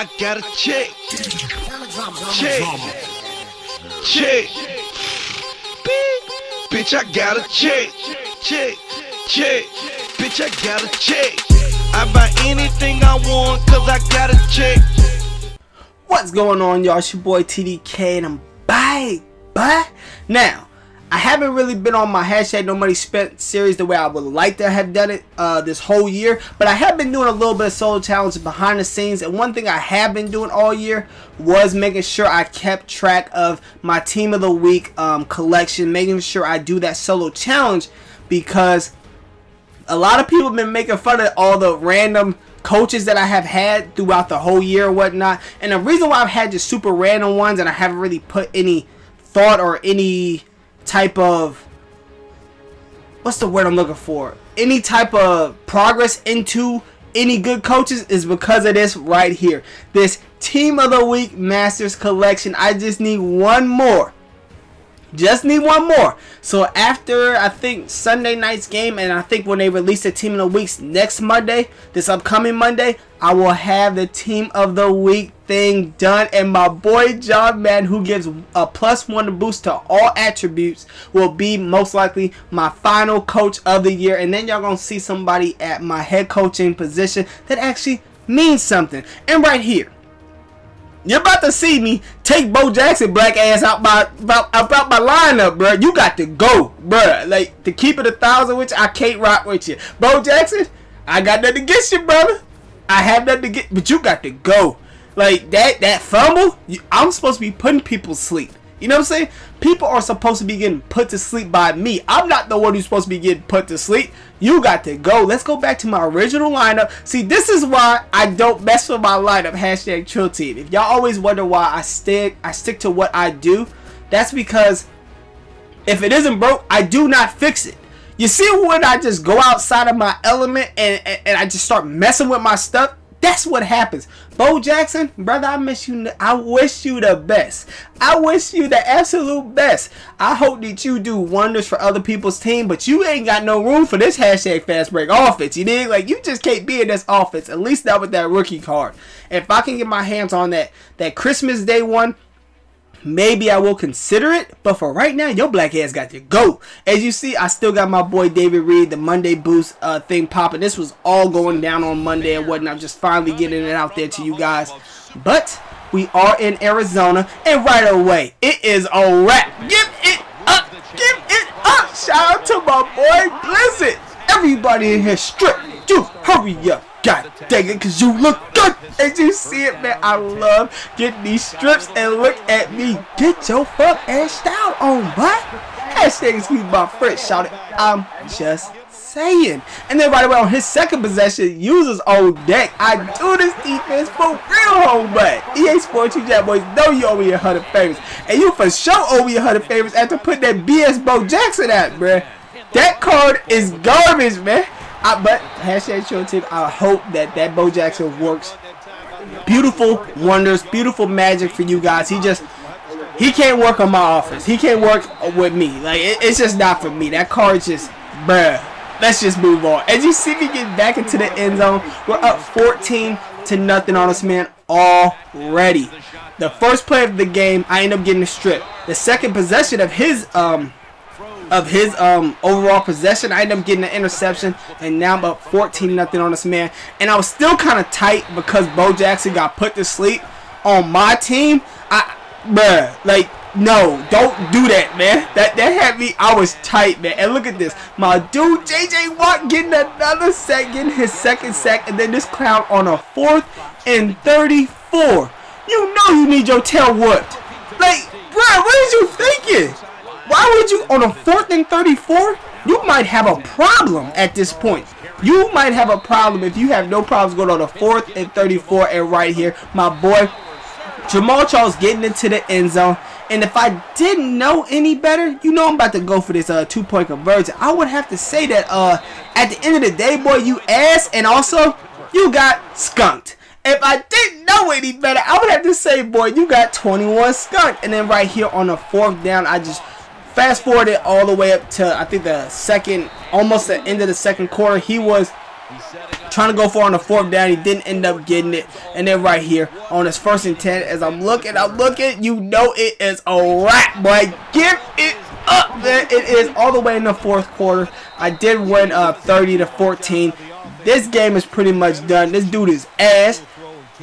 I got a check. Check. Check. Bitch, I got a check. Check. Check. Bitch, I got a check. I buy anything I want cause I got a check. What's going on, y'all? It's your boy TDK and I'm back, but now I haven't really been on my hashtag no money spent series the way I would like to have done it uh, this whole year, but I have been doing a little bit of solo challenges behind the scenes, and one thing I have been doing all year was making sure I kept track of my team of the week um, collection, making sure I do that solo challenge because a lot of people have been making fun of all the random coaches that I have had throughout the whole year or whatnot, and the reason why I've had just super random ones and I haven't really put any thought or any type of what's the word I'm looking for? Any type of progress into any good coaches is because of this right here. This Team of the Week Masters collection. I just need one more. Just need one more. So after I think Sunday night's game, and I think when they release the team of the weeks next Monday, this upcoming Monday, I will have the team of the week thing done. And my boy John Madden, who gives a plus one boost to all attributes, will be most likely my final coach of the year. And then y'all gonna see somebody at my head coaching position that actually means something. And right here. You're about to see me take Bo Jackson black ass out my about, my lineup, bro. You got to go, bro. Like to keep it a thousand, which I can't rock with you, Bo Jackson. I got nothing against you, brother. I have nothing to get, but you got to go. Like that that fumble, you, I'm supposed to be putting people sleep. You know what I'm saying? People are supposed to be getting put to sleep by me. I'm not the one who's supposed to be getting put to sleep. You got to go. Let's go back to my original lineup. See, this is why I don't mess with my lineup. Hashtag Trill Team. If y'all always wonder why I stick, I stick to what I do. That's because if it isn't broke, I do not fix it. You see when I just go outside of my element and, and, and I just start messing with my stuff? That's what happens. Bo Jackson, brother, I miss you. I wish you the best. I wish you the absolute best. I hope that you do wonders for other people's team, but you ain't got no room for this hashtag fast break offense. You dig? Like you just can't be in this offense. At least not with that rookie card. If I can get my hands on that that Christmas Day one, maybe I will consider it. But for right now, your black ass got to go. As you see, I still got my boy David Reed, the Monday Boost uh, thing popping. This was all going down on Monday and whatnot. Just finally getting it out there to you guys. But we are in Arizona, and right away, it is a wrap. Give it up. Give it up. Shout out to my boy Blizzard. Everybody in here strip. Dude, hurry up. God dang it, cause you look good. As you see it, man, I love getting these strips and look at me. Get your fuck ass style on, what? Hashtag excuse oh my French, shout it. I'm just saying. And then right away on his second possession, uses old deck. I do this defense for real, oh home but EA Sports, you Jack boys know you owe me a hundred favors. And you for sure owe me a hundred favors after putting that BS Bo Jackson out, bruh. That card is garbage, man. I, but hashtag show tip. I hope that that Bo Jackson works. Beautiful wonders, beautiful magic for you guys. He just he can't work on my offense. He can't work with me. Like it, it's just not for me. That card just bruh. Let's just move on. As you see me get back into the end zone, we're up 14 to nothing on this man already. The first play of the game, I end up getting a strip. The second possession of his um of his um overall possession. I ended up getting an interception, and now I'm up 14 nothing on this man. And I was still kind of tight because Bo Jackson got put to sleep on my team. I, bruh, like. No, don't do that, man. That that had me. I was tight, man. And look at this, my dude JJ Watt getting another sack, getting his second sack, and then this clown on a fourth and 34. You know you need your tail whooped. Like, bruh, what is you thinking? Why would you, on a fourth and 34, you might have a problem at this point. You might have a problem if you have no problems going on a fourth and 34 and right here, my boy Jamaal Charles getting into the end zone. And if I didn't know any better, you know I'm about to go for this uh, two-point conversion. I would have to say that uh, at the end of the day, boy, you ass, and also you got skunked. If I didn't know any better, I would have to say, boy, you got 21 skunked. And then right here on the fourth down, I just fast forward it all the way up to I think the second, almost the end of the second quarter. He was Trying to go for on the fourth down. He didn't end up getting it. And then right here on his first and 10, as I'm looking, I'm looking, you know it is a wrap, boy. Give it up, man. It is all the way in the fourth quarter. I did win uh, 30 to 14. This game is pretty much done. This dude is ass.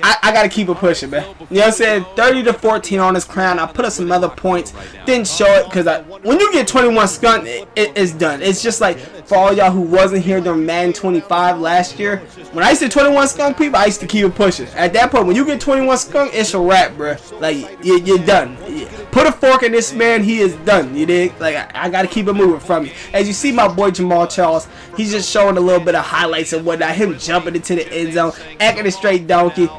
I, I gotta keep it pushing, man. You know what I'm saying? 30 to 14 on this clown. I put up some other points. Didn't show it because when you get 21 skunk, it, it, it's done. It's just like for all y'all who wasn't here during Madden 25 last year. When I used to 21 skunk people, I used to keep it pushing. At that point, when you get 21 skunk, it's a wrap, bro. Like you, you're done. Put a fork in this man. He is done. You dig? Like I, I gotta keep it moving from you. As you see, my boy Jamaal Charles, he's just showing a little bit of highlights and whatnot. Him jumping into the end zone, acting a straight donkey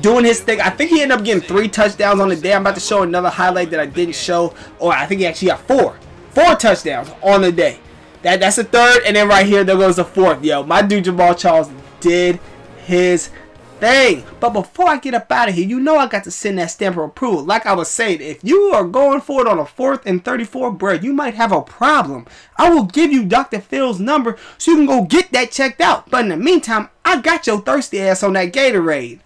doing his thing. I think he ended up getting three touchdowns on the day. I'm about to show another highlight that I didn't show, or I think he actually got four, four touchdowns on the day. That that's the third, and then right here there goes the fourth. Yo, my dude Jamaal Charles did his thing. But before I get up out of here, you know I got to send that stamp of approval. Like I was saying, if you are going for it on a fourth and 34, bro, you might have a problem. I will give you Dr. Phil's number so you can go get that checked out. But in the meantime, I got your thirsty ass on that Gatorade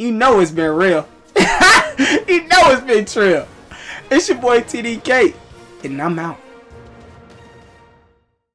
you know it's been real. you know it's been true. It's your boy TDK, and I'm out.